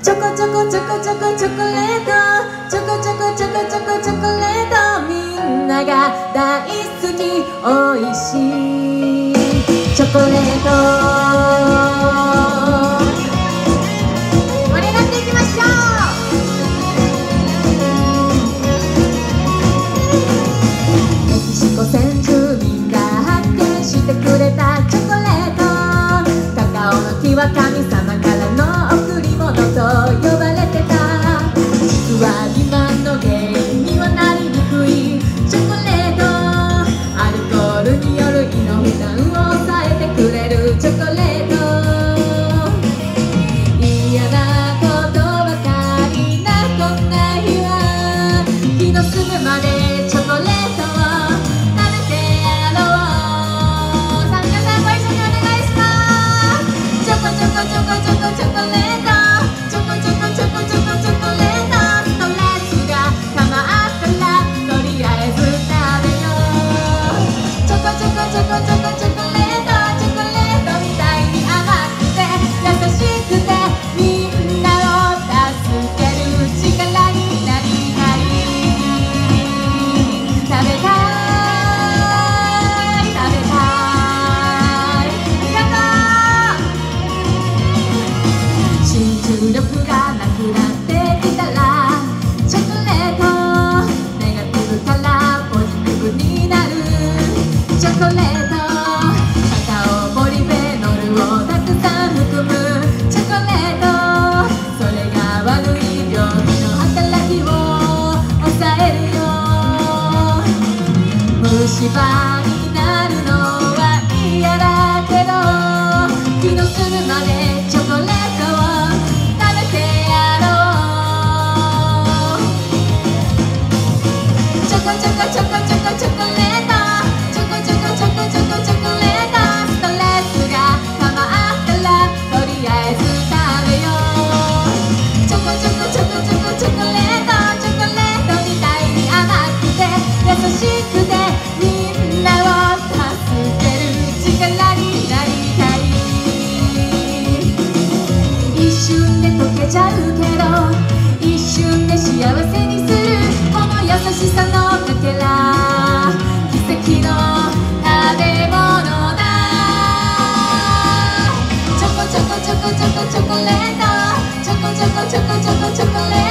チョコチョコチョコチョコチョコレート。チョコチョコチョコチョコチョコレート。みんなが大好きおいしい。チョコレート。盛り上がっていきましょうメキシコ先住民が発見してくれたチョコレート。高尾の木は神様。するまで瞬で溶けちゃうけど一瞬で幸せにするこの優しさのかけら。奇跡の食べ物だ。チョコチョコチョコチョコチョコレート。チョコチョコチョコチョコチョコレート。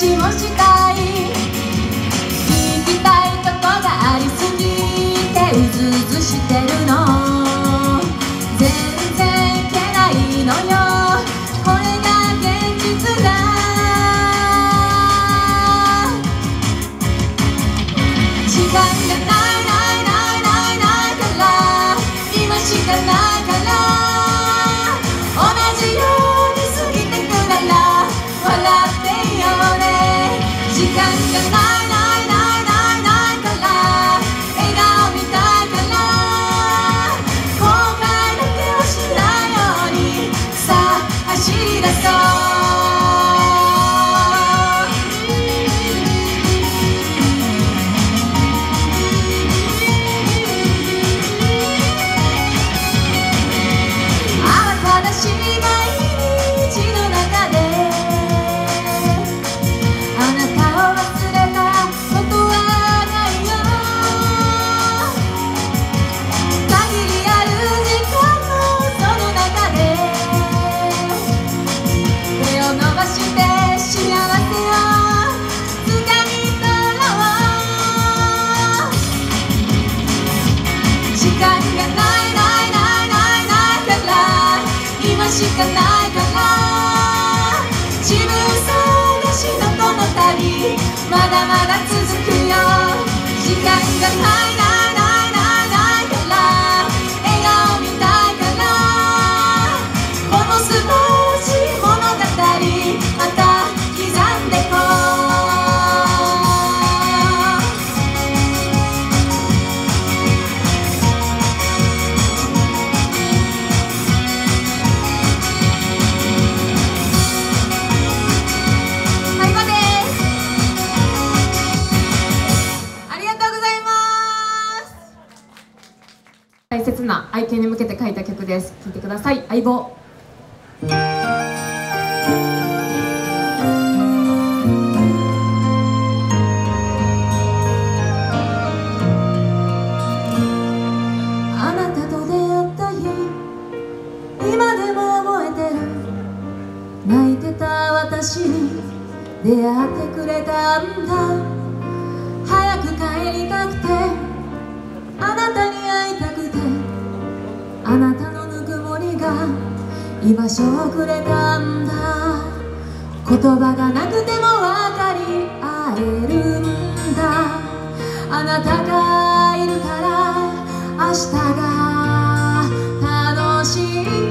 をしたい。聞きたいとこがありすぎてうずうずしてるの。全然いけないのよ。しかないから自分探しのこの旅まだまだ続くよ。時間がないに向けて書いた曲です。聴いてください。相棒。あなたと出会った日今でも覚えてる。泣いてた私に出会ってくれたんだ。早く帰りたくてあなたに会いたくてあなたのぬくもりが居場所をくれたんだ。言葉がなくても分かり合えるんだ。あなたがいるから明日が楽しい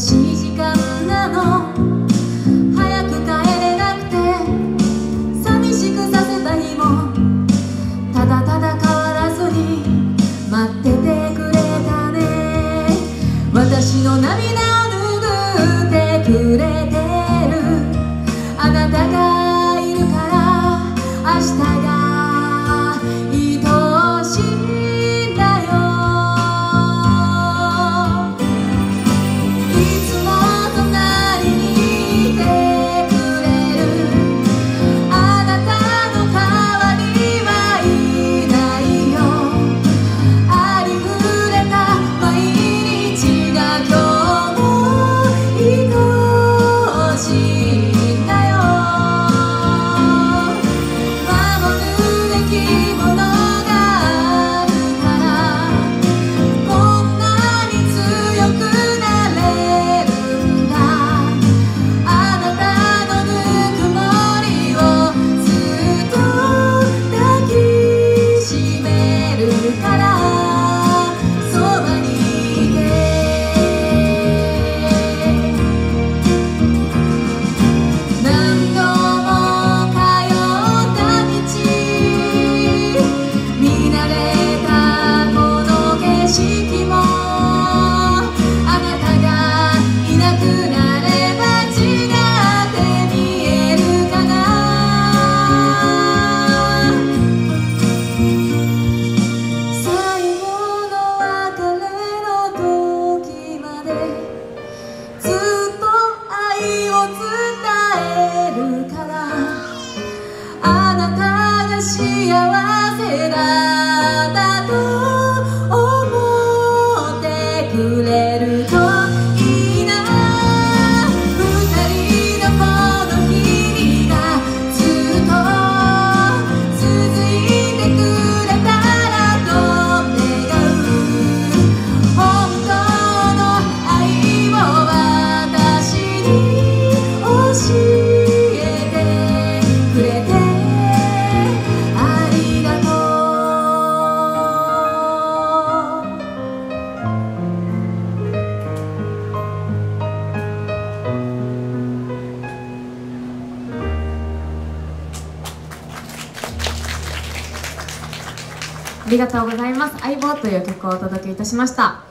しい時間なの。早く帰れなくて寂しくさせたにも。ただただ変わらずに待っててくれたね。私のありがとうございます。相棒という曲をお届けいたしました。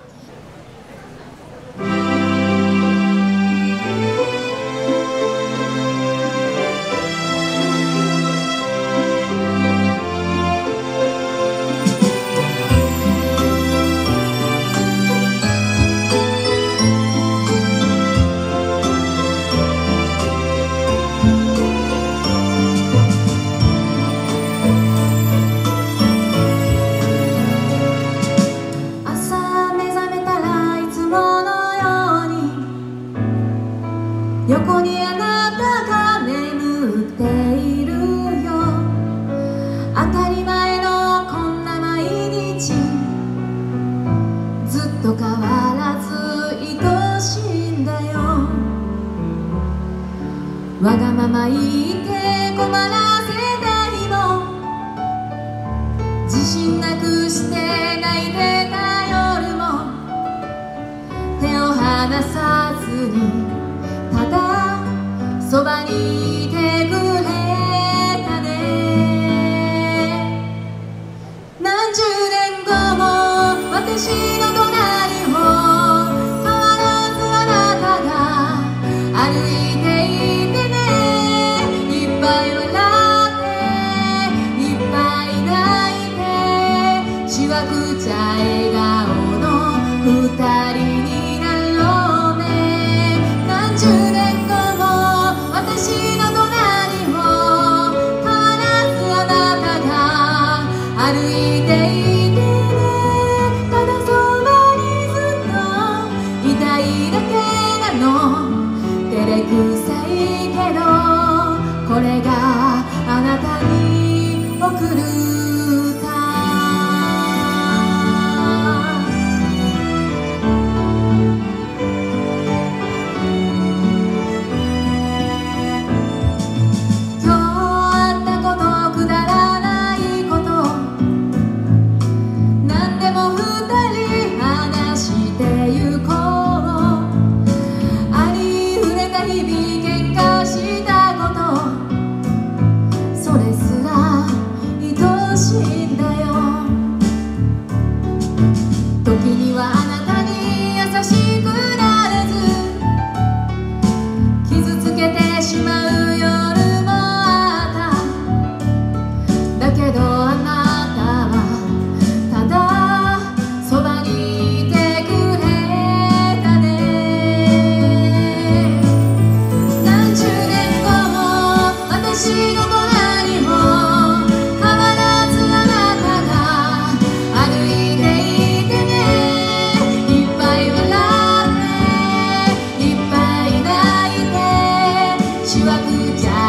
さずにただそばにいてくれたね。何十年後も私の隣を変わらずあなたが歩いていてね。いっぱい笑っていっぱい泣いてしわくちゃ笑顔の二人。私はぐちゃ